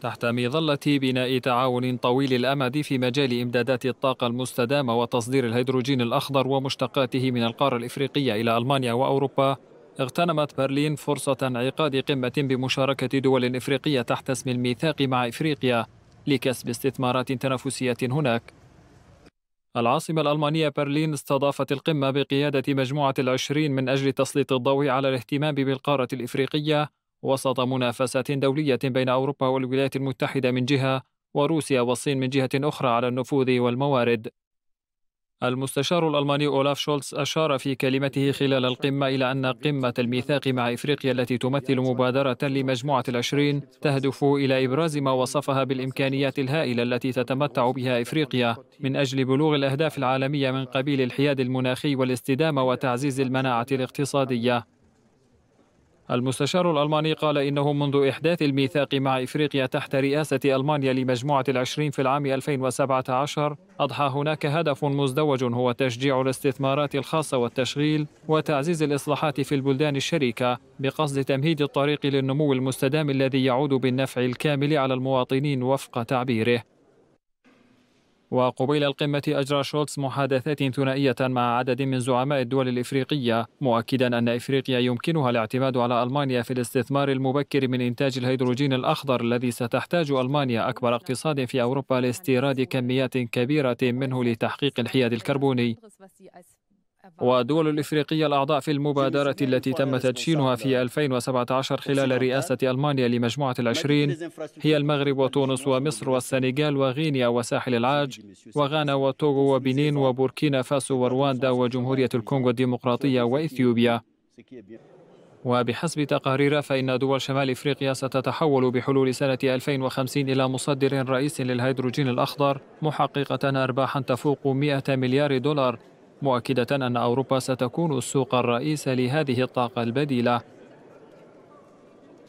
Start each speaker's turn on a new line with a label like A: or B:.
A: تحت مظلة بناء تعاون طويل الأمد في مجال إمدادات الطاقة المستدامة وتصدير الهيدروجين الأخضر ومشتقاته من القارة الإفريقية إلى ألمانيا وأوروبا اغتنمت برلين فرصة انعقاد قمة بمشاركة دول إفريقية تحت اسم الميثاق مع إفريقيا لكسب استثمارات تنافسية هناك. العاصمة الألمانية برلين استضافت القمة بقيادة مجموعة العشرين من أجل تسليط الضوء على الاهتمام بالقارة الإفريقية وسط منافسات دولية بين أوروبا والولايات المتحدة من جهة وروسيا والصين من جهة أخرى على النفوذ والموارد. المستشار الألماني أولاف شولتز أشار في كلمته خلال القمة إلى أن قمة الميثاق مع إفريقيا التي تمثل مبادرة لمجموعة العشرين تهدف إلى إبراز ما وصفها بالإمكانيات الهائلة التي تتمتع بها إفريقيا من أجل بلوغ الأهداف العالمية من قبيل الحياد المناخي والاستدامة وتعزيز المناعة الاقتصادية. المستشار الألماني قال إنه منذ إحداث الميثاق مع إفريقيا تحت رئاسة ألمانيا لمجموعة العشرين في العام 2017 أضحى هناك هدف مزدوج هو تشجيع الاستثمارات الخاصة والتشغيل وتعزيز الإصلاحات في البلدان الشريكة بقصد تمهيد الطريق للنمو المستدام الذي يعود بالنفع الكامل على المواطنين وفق تعبيره. وقبيل القمة أجرى شولتز محادثات ثنائية مع عدد من زعماء الدول الإفريقية مؤكدا أن إفريقيا يمكنها الاعتماد على ألمانيا في الاستثمار المبكر من إنتاج الهيدروجين الأخضر الذي ستحتاج ألمانيا أكبر اقتصاد في أوروبا لاستيراد كميات كبيرة منه لتحقيق الحياد الكربوني. والدول الإفريقية الأعضاء في المبادرة التي تم تدشينها في 2017 خلال رئاسة ألمانيا لمجموعة العشرين هي المغرب وتونس ومصر والسنغال وغينيا وساحل العاج وغانا وتوغو وبنين وبوركينا فاسو ورواندا وجمهورية الكونغو الديمقراطية وإثيوبيا. وبحسب تقارير فإن دول شمال إفريقيا ستتحول بحلول سنة 2050 إلى مصدر رئيس للهيدروجين الأخضر محققة أرباحا تفوق 100 مليار دولار. مؤكدة أن أوروبا ستكون السوق الرئيس لهذه الطاقة البديلة.